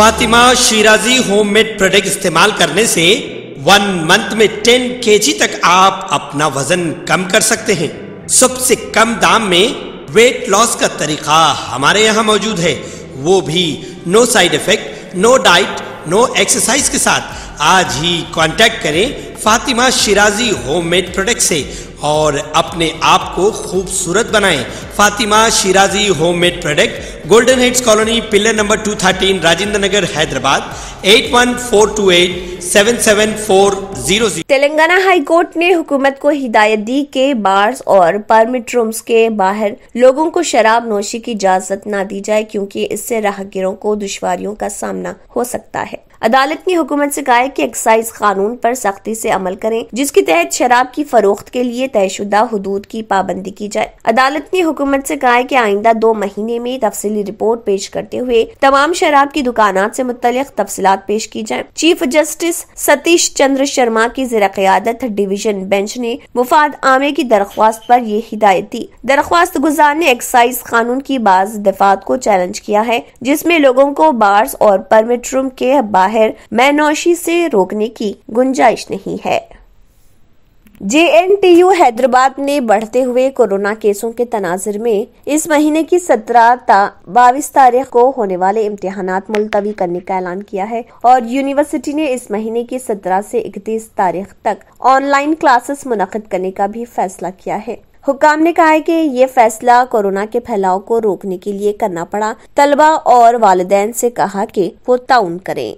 Fatima Shirazi homemade product इस्तेमाल करने से वन मंथ में टेन के तक आप अपना वज़न कम कर सकते हैं। सबसे कम दाम में वेट लॉस का तरीका हमारे यहाँ मौजूद है। वो भी no side effect no diet no exercise के साथ। आज ही कांटेक्ट करें फातिमा शिराजी होममेड प्रोडक्ट से और अपने आप को खूबसूरत बनाएँ। Fatima Shirazi homemade product, golden heads colony, pillar number 213 Rajendra Nagar, Hyderabad 8142877400 Telangana high court ने हुकूमत को हिदायत दी के बार्स और परमिट रूम्स के बाहर लोगों को शराब नोशी की इजाज़त न दी जाए, क्योंकि इससे राहगीरों को दुश्वारियों का सामना हो सकता है। अदालत ने हुकूमत से कहा है कि एक्साइज कानून पर सख्ती से अमल करें, जिसके तहत शराब की फरोख्त के लिए तयशुदा हदूद की पाबंदी की जाए। अदालत ने हुकूमत से कहा है कि आइंदा दो महीने में तफसीली रिपोर्ट पेश करते हुए तमाम शराब की दुकान से मुतल तफसीत पेश की जाए। चीफ जस्टिस सतीश चंद्र शर्मा की जरा क्यादत डिवीज़न बेंच ने मुफाद आमे की दरख्वास्त पर ये हिदायत दी। दरख्वास्त गुजार ने एक्साइज कानून की बाज दफात को चैलेंज किया है, जिसमें लोगों को बार्स और परमिट रूम के बाहर मैनौशी से रोकने की गुंजाइश नहीं है। जेएनटीयू हैदराबाद ने बढ़ते हुए कोरोना केसों के तनाजर में इस महीने की सत्रह बाईस तारीख को होने वाले इम्तिहान मुलतवी करने का ऐलान किया है और यूनिवर्सिटी ने इस महीने की सत्रह से इकतीस तारीख तक ऑनलाइन क्लासेस मुनद करने का भी फैसला किया है। हुकाम ने कहा है कि ये फैसला कोरोना के फैलाव को रोकने के लिए करना पड़ा। तलबा और वालदेन से कहा कि वो ताउन करें।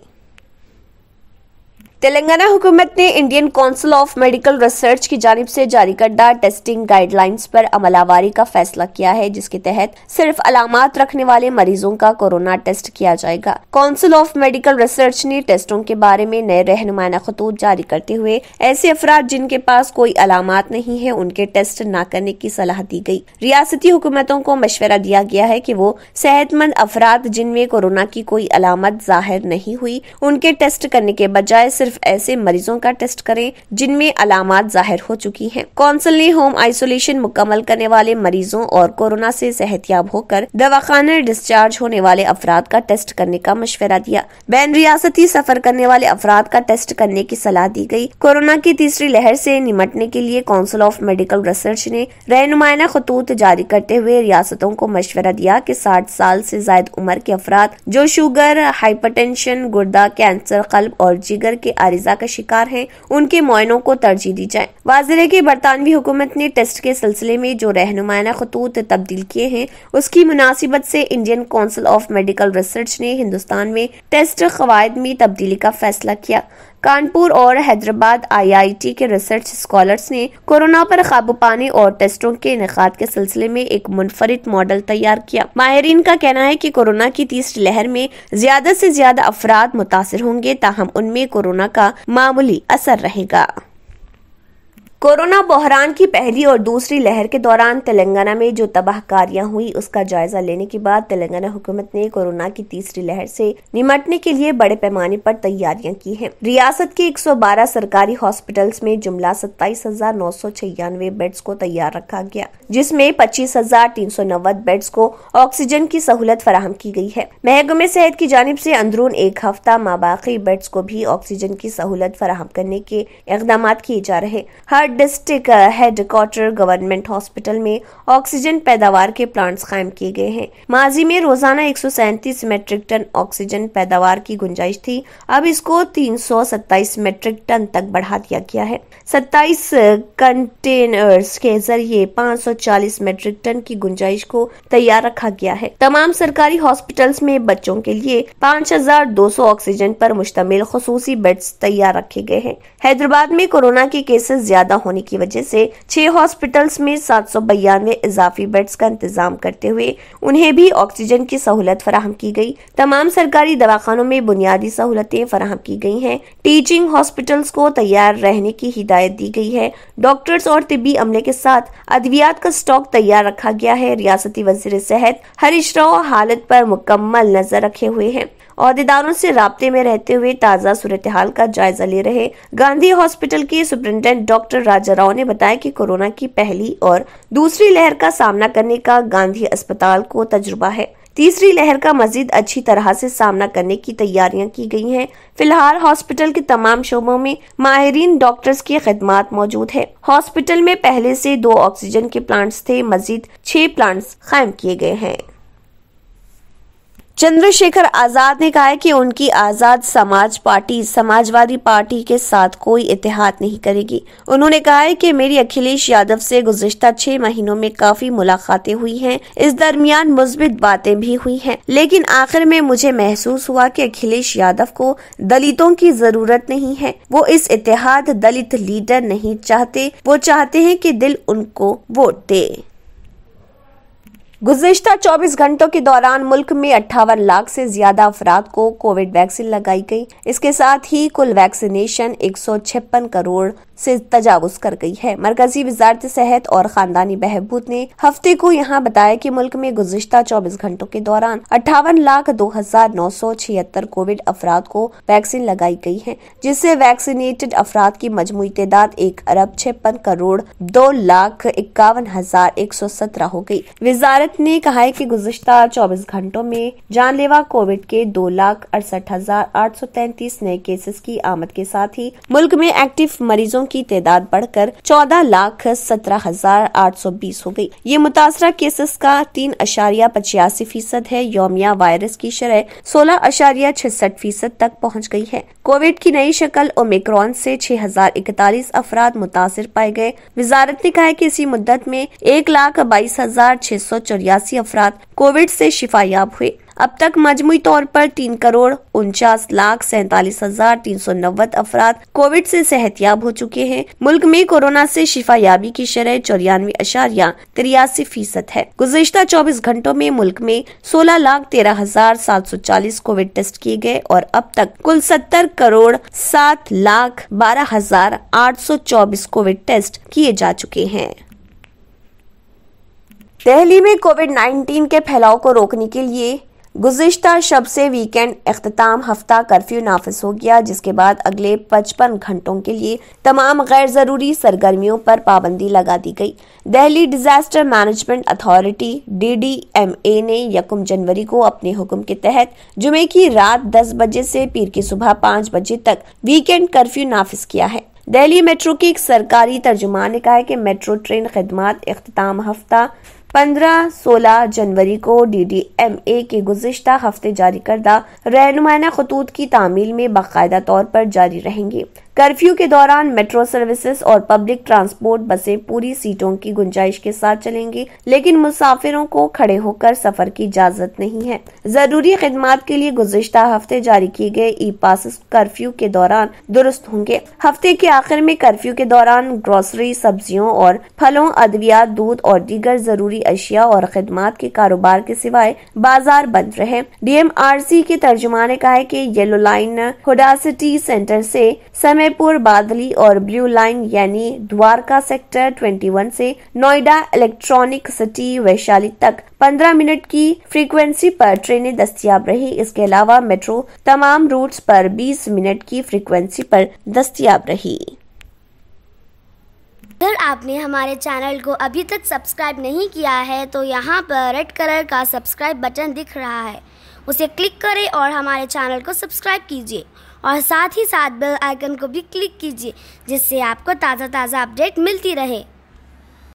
तेलंगाना हुकूमत ने Indian council of medical research की जानब से जारी करदा टेस्टिंग गाइडलाइंस पर अमलावारी का फैसला किया है, जिसके तहत सिर्फ़ अलामत रखने वाले मरीजों का कोरोना टेस्ट किया जाएगा। काउंसिल ऑफ़ मेडिकल रिसर्च ने टेस्टों के बारे में नए रहनुमाना खतूत जारी करते हुए ऐसे अफराद जिनके पास कोई अलामत नहीं है, उनके टेस्ट न करने की सलाह दी गई। रियासती हुकूमतों को मशवरा दिया गया है की वो सेहतमंद अफराद जिनमें कोरोना की कोई अलामत ज़ाहिर नहीं हुई, उनके टेस्ट करने के बजाय सिर्फ़ सिर्फ़ ऐसे मरीजों का टेस्ट करें, जिनमें अलामत ज़ाहिर हो चुकी हैं। कौंसिल ने होम आइसोलेशन मुकम्मल करने वाले मरीजों और कोरोना से सेहतियाब होकर दवाखाना डिस्चार्ज होने वाले अफराद का टेस्ट करने का मशवरा दिया बैन रियासती सफ़र करने वाले अफराद का टेस्ट करने की सलाह दी गई कोरोना की तीसरी लहर से निमटने के लिए काउंसिल ऑफ़ मेडिकल रिसर्च ने रहनुमाना खतूत जारी करते हुए रियासतों को मशवरा दिया कि साठ साल से जायद उम्र के अफराद जो शुगर, हाइपरटेंशन, गुर्दा, कैंसर, कल्ब और जिगर के आरिजा का शिकार है। उनके मुआयनों को तरजीह दी जाए। वाजरे की बरतानवी हुकूमत ने टेस्ट के सिलसिले में जो रहनुमाना खतूत तब्दील किए हैं, उसकी मुनासिबत से Indian council of medical research ने हिंदुस्तान में टेस्ट कवायद में तब्दीली का फैसला किया। कानपुर और हैदराबाद आईआईटी के रिसर्च स्कॉलर्स ने कोरोना पर काबू पाने और टेस्टों के इनका के सिलसिले में एक मुनफरद मॉडल तैयार किया। माहरीन का कहना है कि कोरोना की तीसरी लहर में ज़्यादा से ज़्यादा अफराद मुतासर होंगे, ताहम उनमें कोरोना का मामूली असर रहेगा। कोरोना बहरान की पहली और दूसरी लहर के दौरान तेलंगाना में जो तबाहकारियाँ हुई, उसका जायजा लेने के बाद तेलंगाना हुकूमत ने कोरोना की तीसरी लहर से निमटने के लिए बड़े पैमाने पर तैयारियाँ की हैं। रियासत के 112 सरकारी हॉस्पिटल्स में जुमला सत्ताईस हज़ार नौ सौ छियानवे बेड्स को तैयार रखा गया, जिसमें पच्चीस हज़ार तीन सौ नब्बे बेड्स को ऑक्सीजन की सहूलत फराहम की गई है महकमे सेहत की जानब ऐसी अंदरून एक हफ़्ता माबाकी बेड्स को भी ऑक्सीजन की सहूलत फराहम करने के इकदाम किए जा रहे हर डिस्ट्रिक्ट हेडक्वार्टर गवर्नमेंट हॉस्पिटल में ऑक्सीजन पैदावार के प्लांट्स कायम किए गए हैं। माजी में रोज़ाना एक सौ सैंतीस मेट्रिक टन ऑक्सीजन पैदावार की गुंजाइश थी। अब इसको तीन सौ सत्ताईस मेट्रिक टन तक बढ़ा दिया गया है। 27 कंटेनर्स के ज़रिए 540 मेट्रिक टन की गुंजाइश को तैयार रखा गया है। तमाम सरकारी हॉस्पिटल्स में बच्चों के लिए 5200 ऑक्सीजन पर मुश्तमिल खसूसी बेड्स तैयार रखे गए हैं। हैदराबाद में कोरोना के केसेस ज़्यादा होने की वजह से छह हॉस्पिटल्स में सात सौ बयानवे इजाफी बेड्स का इंतज़ाम करते हुए उन्हें भी ऑक्सीजन की सहूलत फराहम की गई। तमाम सरकारी दवाखानों में बुनियादी सहूलतें फराहम की गई हैं। टीचिंग हॉस्पिटल्स को तैयार रहने की हिदायत दी गई है। डॉक्टर्स और तिबी अमले के साथ अद्वियात का स्टॉक तैयार रखा गया है। रियासती वज़ीर सेहत हरीश राव हालत पर मुकम्मल नज़र रखे हुए हैं। अहदेदारों से रबते में रहते हुए ताज़ा सूरत हाल का जायजा ले रहे गांधी हॉस्पिटल के सुप्रिंटेंडेंट डॉक्टर राजा राव ने बताया कि कोरोना की पहली और दूसरी लहर का सामना करने का गांधी अस्पताल को तजुर्बा है। तीसरी लहर का मजीद अच्छी तरह से सामना करने की तैयारियाँ की गई हैं। फ़िलहाल हॉस्पिटल के तमाम शोबों में माहरीन डॉक्टर्स की खदमात मौजूद है। हॉस्पिटल में पहले से दो ऑक्सीजन के प्लांट्स थे, मजीद छह प्लांट्स कायम किए गए हैं। चंद्रशेखर आज़ाद ने कहा है कि उनकी आज़ाद समाज पार्टी, समाजवादी पार्टी के साथ कोई इतिहाद नहीं करेगी। उन्होंने कहा है कि मेरी अखिलेश यादव से गुजश्ता छह महीनों में काफ़ी मुलाकातें हुई हैं। इस दरमियान मुस्बित बातें भी हुई हैं। लेकिन आखिर में मुझे महसूस हुआ कि अखिलेश यादव को दलितों की ज़रूरत नहीं है। वो इस इतिहाद दलित लीडर नहीं चाहते। वो चाहते है की दिल उनको वोट दे। गुजशत 24 घंटों के दौरान मुल्क में अट्ठावन लाख से ज़्यादा अफराद को कोविड वैक्सीन लगाई गई। इसके साथ ही कुल वैक्सीनेशन एक सौ छप्पन करोड़ से तजावुज कर गई है। मरकजी वजारत सेहत और खानदानी बहबूद ने हफ़्ते को यहाँ बताया कि मुल्क में गुजशत 24 घंटों के दौरान अट्ठावन लाख दो हज़ार नौ सौ छिहत्तर कोविड अफराद को वैक्सीन लगाई गई है, जिससे वैक्सीनेटेड अफराद की मजमू तादाद एक अरब छप्पन करोड़ दो लाख इक्यावन हज़ार एक सौ सत्रह हो गई। वजारत ने कहा है की गुजशत चौबीस घंटों में जानलेवा कोविड के दो लाख अड़सठ हज़ार आठ सौ तैतीस नए केसेस की आमद के साथ ही मुल्क में एक्टिव मरीजों की तादाद बढ़कर चौदह लाख सत्रह हज़ार आठ सौ बीस हो गई। ये मुतासरा केसेस का तीन अशारिया पचासी फ़ीसद है। योमिया वायरस की शरह सोलह अशारिया छसठ फ़ीसद तक पहुँच गई है। कोविड की नई शक्ल ओमिक्रॉन से छह हज़ार इकतालीस अफराद मुतासर पाए गए। वजारत ने कहा है की इसी मुद्दत में एक लाख बाईस हज़ार छह सौ चौरासी अफराद कोविड से शिफायाब हुए। अब तक मजमू तौर पर तीन करोड़ उनचास लाख सैतालीस हज़ार तीन सौ नब्बे अफराद कोविड से सेहतियाब हो चुके हैं। मुल्क में कोरोना से शिफायाबी की शरह चौरानवे अशारिया तिरासी फ़ीसद है। गुजशत चौबीस घंटों में मुल्क में सोलह लाख तेरह हज़ार सात सौ चालीस कोविड टेस्ट किए गए और अब तक कुल सत्तर करोड़ सात लाख बारह हज़ार आठ सौ चौबीस कोविड टेस्ट किए जा चुके हैं। दिल्ली में कोविड 19 के फैलाव को रोकने के लिए गुज्त शब से वीकेंड अख्ताम हफ़्ता कर्फ्यू नाफिज हो गया, जिसके बाद अगले 55 घंटों के लिए तमाम गैर ज़रूरी सरगर्मियों पर पाबंदी लगा दी गई। Delhi disaster management authority DDMA ने यकुम जनवरी को अपने हुक्म के तहत जुमे की रात 10 बजे से पीर की सुबह 5 बजे तक वीकेंड कर्फ्यू नाफिज किया है। दिल्ली मेट्रो के एक सरकारी तर्जुमान ने कहा है कि मेट्रो ट्रेन खदमात अख्ताम हफ़्ता पंद्रह सोलह जनवरी को डी डी एम ए के गुजशत हफ़्ते जारी करदा रहनुमाना खतूत की तामील में बाकायदा तौर पर जारी रहेंगे। कर्फ्यू के दौरान मेट्रो सर्विसेज़ और पब्लिक ट्रांसपोर्ट बसें पूरी सीटों की गुंजाइश के साथ चलेंगी, लेकिन मुसाफिरों को खड़े होकर सफ़र की इजाज़त नहीं है। ज़रूरी खदमात के लिए गुजशत हफ़्ते जारी किए गए ई पास कर्फ्यू के दौरान दुरुस्त होंगे। हफ़्ते के आखिर में कर्फ्यू के दौरान ग्रोसरी, सब्जियों और फलों अद्वियात दूध और दीगर ज़रूरी अशिया और खदमात के कारोबार के सिवाय बाज़ार बंद रहे। डीएम आर सी के तर्जुमा ने कहा की येलो लाइन हुडासिटी सेंटर ऐसी समय समयपुर बादली और ब्लू लाइन यानी द्वारका सेक्टर 21 से नोएडा इलेक्ट्रॉनिक सिटी वैशाली तक 15 मिनट की फ्रीक्वेंसी पर ट्रेनें दस्तियाब रही। इसके अलावा मेट्रो तमाम रूट्स पर 20 मिनट की फ्रीक्वेंसी पर दस्तियाब रही। अगर आपने हमारे चैनल को अभी तक सब्सक्राइब नहीं किया है तो यहाँ पर रेड कलर का सब्सक्राइब बटन दिख रहा है। उसे क्लिक करें और हमारे चैनल को सब्सक्राइब कीजिए। और साथ ही साथ बेल आइकन को भी क्लिक कीजिए, जिससे आपको ताज़ा ताज़ा अपडेट मिलती रहे।